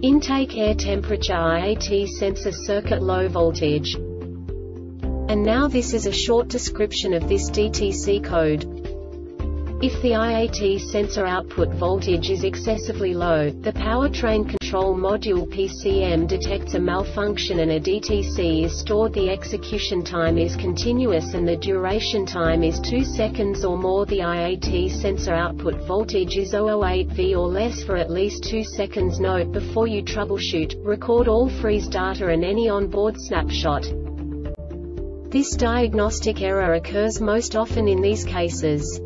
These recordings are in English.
Intake air temperature IAT sensor circuit low voltage. And now this is a short description of this DTC code. If the IAT sensor output voltage is excessively low, the powertrain control module PCM detects a malfunction and a DTC is stored. The execution time is continuous and the duration time is 2 seconds or more. The IAT sensor output voltage is 008 V or less for at least 2 seconds. Note before you troubleshoot, record all freeze data and any onboard snapshot. This diagnostic error occurs most often in these cases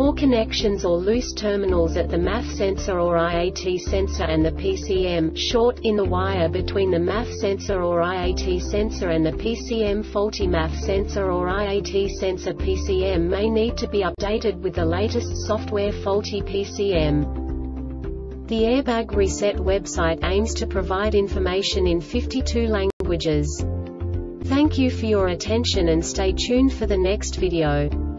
poor connections or loose terminals at the MAF sensor or IAT sensor and the PCM, short in the wire between the MAF sensor or IAT sensor and the PCM faulty MAF sensor or IAT sensor PCM may need to be updated with the latest software faulty PCM. The Airbag Reset website aims to provide information in 52 languages. Thank you for your attention and stay tuned for the next video.